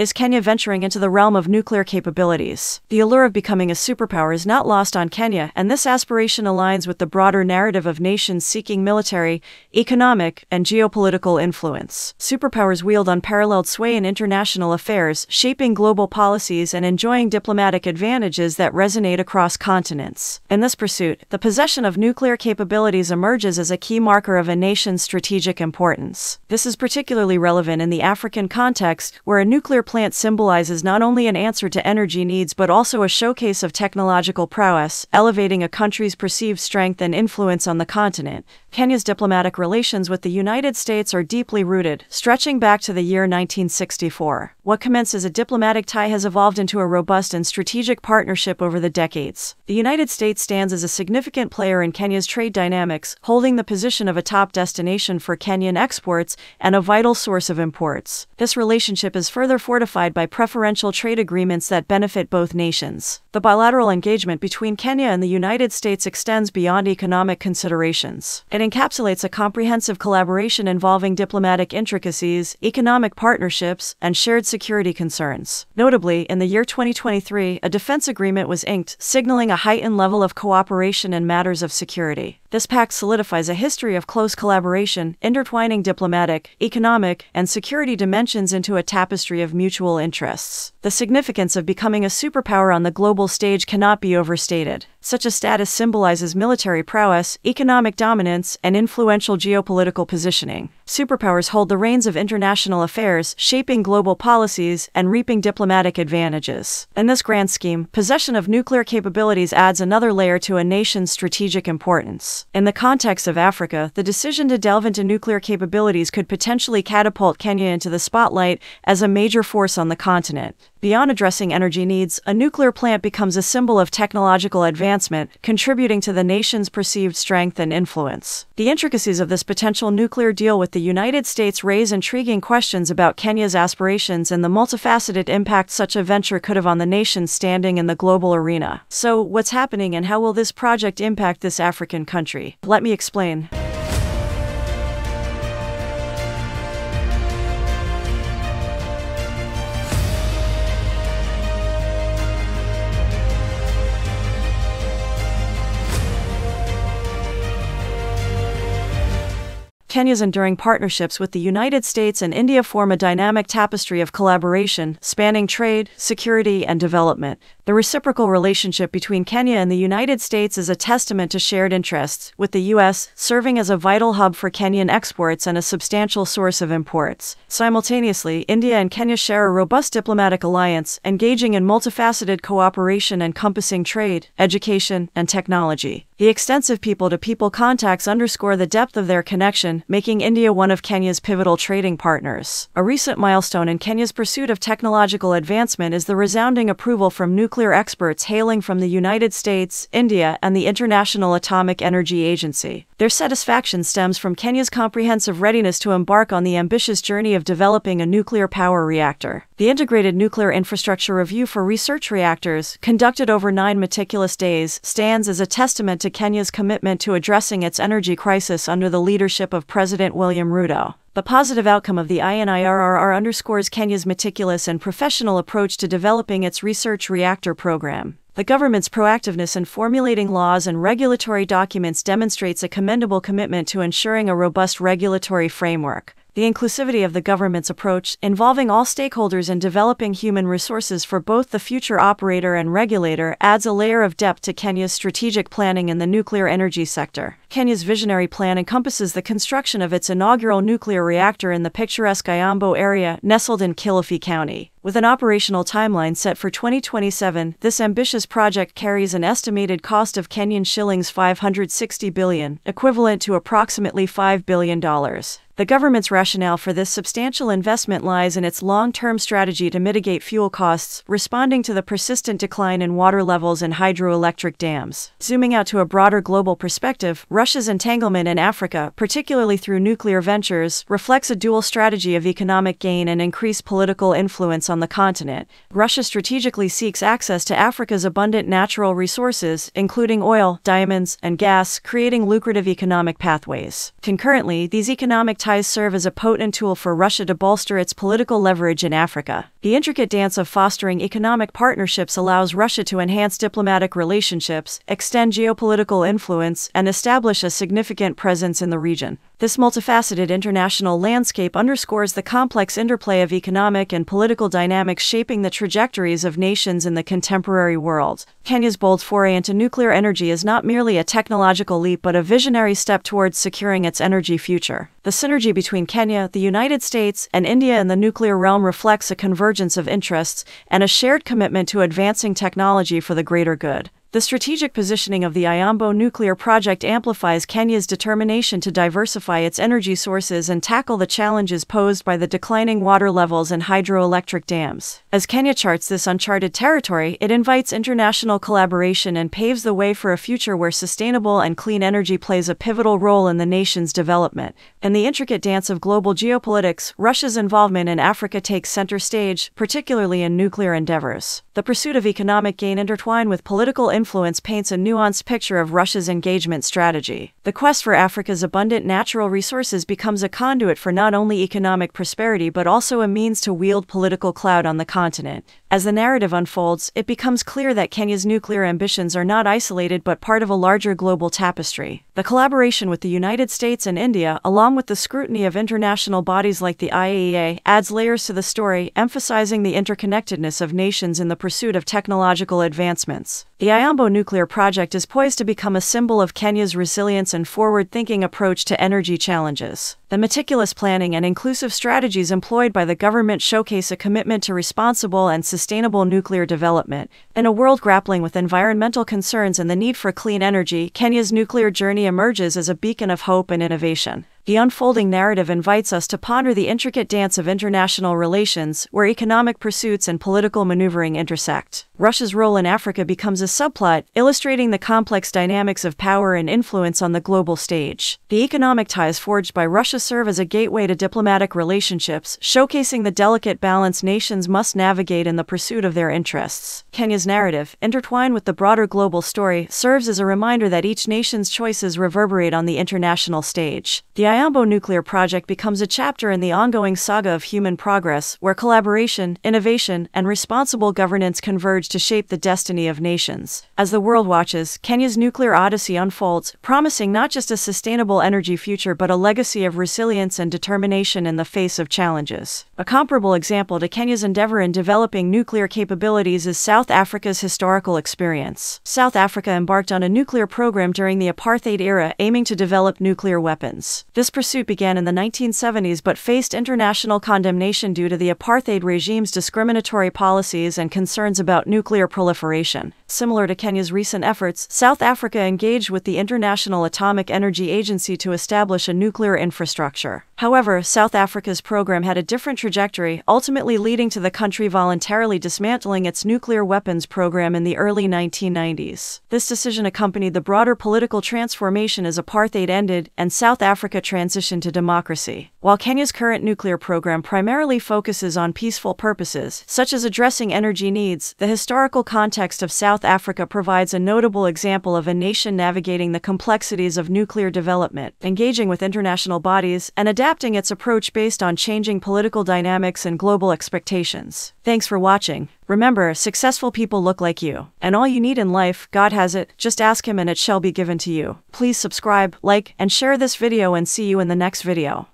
is Kenya venturing into the realm of nuclear capabilities. The allure of becoming a superpower is not lost on Kenya, and this aspiration aligns with the broader narrative of nations seeking military, economic, and geopolitical influence. Superpowers wield unparalleled sway in international affairs, shaping global policies and enjoying diplomatic advantages that resonate across continents. In this pursuit, the possession of nuclear capabilities emerges as a key marker of a nation's strategic importance. This is particularly relevant in the African context, where a nuclear plant symbolizes not only an answer to energy needs but also a showcase of technological prowess, elevating a country's perceived strength and influence on the continent. Kenya's diplomatic relations with the United States are deeply rooted, stretching back to the year 1964. What commenced as a diplomatic tie has evolved into a robust and strategic partnership over the decades. The United States stands as a significant player in Kenya's trade dynamics, holding the position of a top destination for Kenyan exports and a vital source of imports. This relationship is further fortified by preferential trade agreements that benefit both nations. The bilateral engagement between Kenya and the United States extends beyond economic considerations. It encapsulates a comprehensive collaboration involving diplomatic intricacies, economic partnerships, and shared security concerns. Notably, in the year 2023, a defense agreement was inked, signaling a heightened level of cooperation in matters of security. This pact solidifies a history of close collaboration, intertwining diplomatic, economic, and security dimensions into a tapestry of mutual interests. The significance of becoming a superpower on the global stage cannot be overstated. Such a status symbolizes military prowess, economic dominance, and influential geopolitical positioning. Superpowers hold the reins of international affairs, shaping global policies and reaping diplomatic advantages. In this grand scheme, possession of nuclear capabilities adds another layer to a nation's strategic importance. In the context of Africa, the decision to delve into nuclear capabilities could potentially catapult Kenya into the spotlight as a major force on the continent. Beyond addressing energy needs, a nuclear plant becomes a symbol of technological advancement, contributing to the nation's perceived strength and influence. The intricacies of this potential nuclear deal with the United States raise intriguing questions about Kenya's aspirations and the multifaceted impact such a venture could have on the nation's standing in the global arena. So, what's happening and how will this project impact this African country? Let me explain. Kenya's enduring partnerships with the United States and India form a dynamic tapestry of collaboration spanning trade, security, and development. The reciprocal relationship between Kenya and the United States is a testament to shared interests, with the U.S. serving as a vital hub for Kenyan exports and a substantial source of imports. Simultaneously, India and Kenya share a robust diplomatic alliance, engaging in multifaceted cooperation encompassing trade, education, and technology. The extensive people to people contacts underscore the depth of their connection, making India one of Kenya's pivotal trading partners. A recent milestone in Kenya's pursuit of technological advancement is the resounding approval from nuclear experts hailing from the United States, India, and the International Atomic Energy Agency. Their satisfaction stems from Kenya's comprehensive readiness to embark on the ambitious journey of developing a nuclear power reactor. The Integrated Nuclear Infrastructure Review for Research Reactors, conducted over nine meticulous days, stands as a testament to Kenya's commitment to addressing its energy crisis under the leadership of President William Ruto. The positive outcome of the INIRRR underscores Kenya's meticulous and professional approach to developing its research reactor program. The government's proactiveness in formulating laws and regulatory documents demonstrates a commendable commitment to ensuring a robust regulatory framework. The inclusivity of the government's approach, involving all stakeholders in developing human resources for both the future operator and regulator, adds a layer of depth to Kenya's strategic planning in the nuclear energy sector. Kenya's visionary plan encompasses the construction of its inaugural nuclear reactor in the picturesque Uyombo area, nestled in Kilifi County. With an operational timeline set for 2027, this ambitious project carries an estimated cost of Kenyan shillings 560 billion, equivalent to approximately $5 billion. The government's rationale for this substantial investment lies in its long term strategy to mitigate fuel costs, responding to the persistent decline in water levels in hydroelectric dams. Zooming out to a broader global perspective, Russia's entanglement in Africa, particularly through nuclear ventures, reflects a dual strategy of economic gain and increased political influence on the continent, Russia strategically seeks access to Africa's abundant natural resources, including oil, diamonds, and gas, creating lucrative economic pathways. Concurrently, these economic ties serve as a potent tool for Russia to bolster its political leverage in Africa. The intricate dance of fostering economic partnerships allows Russia to enhance diplomatic relationships, extend geopolitical influence, and establish a significant presence in the region. This multifaceted international landscape underscores the complex interplay of economic and political dynamics shaping the trajectories of nations in the contemporary world. Kenya's bold foray into nuclear energy is not merely a technological leap but a visionary step towards securing its energy future. The synergy between Kenya, the United States, and India in the nuclear realm reflects a convergence of interests and a shared commitment to advancing technology for the greater good. The strategic positioning of the Uyombo nuclear project amplifies Kenya's determination to diversify its energy sources and tackle the challenges posed by the declining water levels and hydroelectric dams. As Kenya charts this uncharted territory, it invites international collaboration and paves the way for a future where sustainable and clean energy plays a pivotal role in the nation's development. In the intricate dance of global geopolitics, Russia's involvement in Africa takes center stage, particularly in nuclear endeavors. The pursuit of economic gain intertwined with political influence paints a nuanced picture of Russia's engagement strategy. The quest for Africa's abundant natural resources becomes a conduit for not only economic prosperity but also a means to wield political clout on the continent. As the narrative unfolds, it becomes clear that Kenya's nuclear ambitions are not isolated but part of a larger global tapestry. The collaboration with the United States and India, along with the scrutiny of international bodies like the IAEA, adds layers to the story, emphasizing the interconnectedness of nations in the pursuit of technological advancements. The Uyombo nuclear project is poised to become a symbol of Kenya's resilience and forward thinking approach to energy challenges. The meticulous planning and inclusive strategies employed by the government showcase a commitment to responsible and sustainable nuclear development. In a world grappling with environmental concerns and the need for clean energy, Kenya's nuclear journey emerges as a beacon of hope and innovation. The unfolding narrative invites us to ponder the intricate dance of international relations, where economic pursuits and political maneuvering intersect. Russia's role in Africa becomes a subplot, illustrating the complex dynamics of power and influence on the global stage. The economic ties forged by Russia serve as a gateway to diplomatic relationships, showcasing the delicate balance nations must navigate in the pursuit of their interests. Kenya's narrative, intertwined with the broader global story, serves as a reminder that each nation's choices reverberate on the international stage. The Uyombo nuclear project becomes a chapter in the ongoing saga of human progress, where collaboration, innovation, and responsible governance converge to shape the destiny of nations. As the world watches, Kenya's nuclear odyssey unfolds, promising not just a sustainable energy future but a legacy of resilience and determination in the face of challenges. A comparable example to Kenya's endeavor in developing nuclear capabilities is South Africa's historical experience. South Africa embarked on a nuclear program during the apartheid era aiming to develop nuclear weapons. This pursuit began in the 1970s but faced international condemnation due to the apartheid regime's discriminatory policies and concerns about nuclear proliferation. Similar to Kenya's recent efforts, South Africa engaged with the International Atomic Energy Agency to establish a nuclear infrastructure. However, South Africa's program had a different trajectory, ultimately leading to the country voluntarily dismantling its nuclear weapons program in the early 1990s. This decision accompanied the broader political transformation as apartheid ended and South Africa transitioned to democracy. While Kenya's current nuclear program primarily focuses on peaceful purposes, such as addressing energy needs, the historical context of South Africa provides a notable example of a nation navigating the complexities of nuclear development, engaging with international bodies, and adapting its approach based on changing political dynamics and global expectations. Thanks for watching. Remember, successful people look like you. And all you need in life, God has it, just ask Him and it shall be given to you. Please subscribe, like, and share this video and see you in the next video.